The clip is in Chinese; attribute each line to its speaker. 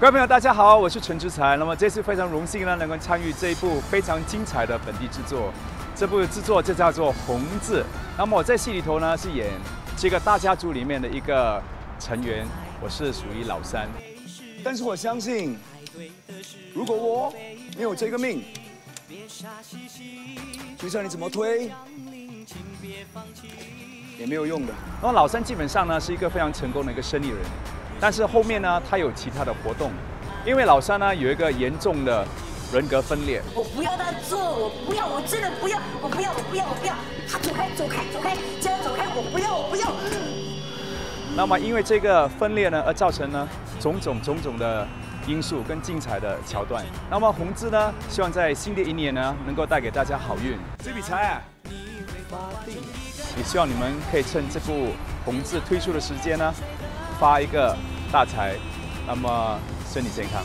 Speaker 1: 各位朋友，大家好，我是陈志才。那么这次非常荣幸呢，能够参与这一部非常精彩的本地制作。这部制作就叫做《红字》。那么我在戏里头呢是演这个大家族里面的一个成员，我是属于老三。
Speaker 2: 但是我相信，如果我没有这个命，就算你怎么推，也没有用的。
Speaker 1: 那么老三基本上呢是一个非常成功的一个生意人。但是后面呢，他有其他的活动，因为老三呢有一个严重的人格分裂。
Speaker 3: 我不要他做，我不要，我真的不要，我不要，我不要，我不要。他走开，走开，走开，叫他走开，我不要，我不要。
Speaker 1: 那么因为这个分裂呢，而造成呢种种种种的因素跟精彩的桥段。那么红字呢，希望在新的一年呢，能够带给大家好运。
Speaker 2: 这笔财啊，
Speaker 1: 也希望你们可以趁这部红字推出的时间呢。发一个大财，那么身体健康。